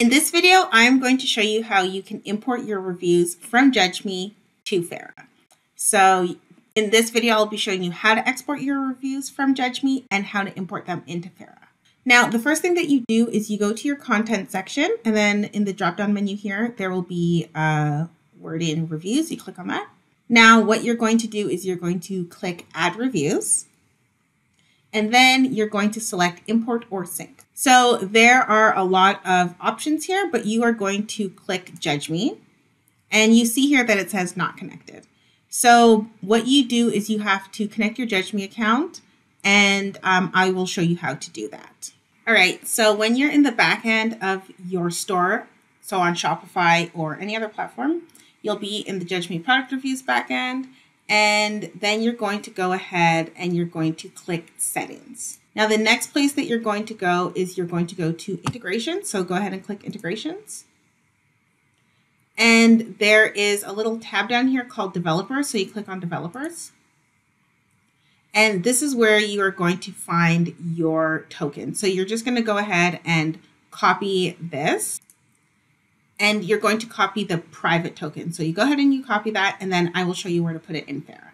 In this video, I'm going to show you how you can import your reviews from Judge.me to Fera. So in this video, I'll be showing you how to export your reviews from Judge.me and how to import them into Fera. Now, the first thing that you do is you go to your content section and then in the drop-down menu here, there will be a word in reviews. You click on that. Now, what you're going to do is you're going to click add reviews and then you're going to select import or sync. So there are a lot of options here, but you are going to click Judge.me and you see here that it says not connected. So what you do is you have to connect your Judge.me account and um, I will show you how to do that. All right, so when you're in the back end of your store, so on Shopify or any other platform, you'll be in the Judge.me product reviews backend and then you're going to go ahead and you're going to click settings. Now the next place that you're going to go is you're going to go to integration. So go ahead and click integrations. And there is a little tab down here called developers. So you click on developers. And this is where you are going to find your token. So you're just going to go ahead and copy this and you're going to copy the private token. So you go ahead and you copy that, and then I will show you where to put it in Fera.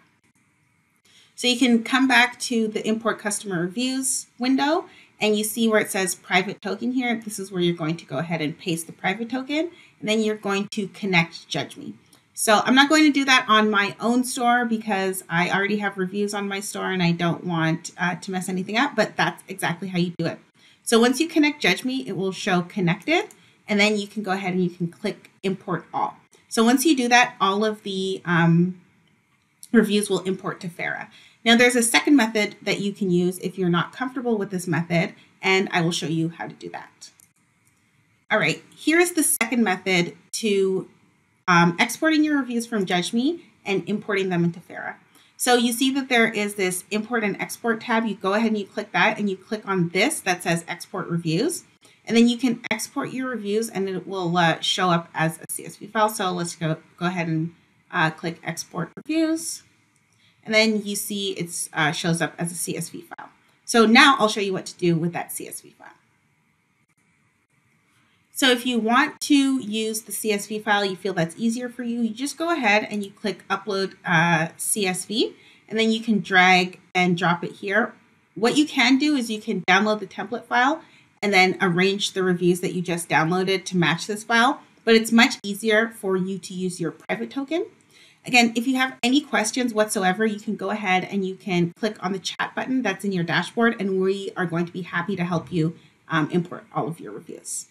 So you can come back to the import customer reviews window and you see where it says private token here. This is where you're going to go ahead and paste the private token, and then you're going to connect Judge.me. So I'm not going to do that on my own store because I already have reviews on my store and I don't want uh, to mess anything up, but that's exactly how you do it. So once you connect Judge.me, it will show connected and then you can go ahead and you can click import all. So once you do that, all of the um, reviews will import to Fera. Now there's a second method that you can use if you're not comfortable with this method, and I will show you how to do that. All right, here's the second method to um, exporting your reviews from Judge.me and importing them into Fera. So you see that there is this import and export tab. You go ahead and you click that and you click on this that says export reviews. And then you can export your reviews and it will uh, show up as a CSV file. So let's go, go ahead and uh, click export reviews. And then you see it uh, shows up as a CSV file. So now I'll show you what to do with that CSV file. So if you want to use the CSV file, you feel that's easier for you, you just go ahead and you click upload uh, CSV, and then you can drag and drop it here. What you can do is you can download the template file and then arrange the reviews that you just downloaded to match this file. But it's much easier for you to use your private token. Again, if you have any questions whatsoever, you can go ahead and you can click on the chat button that's in your dashboard, and we are going to be happy to help you um, import all of your reviews.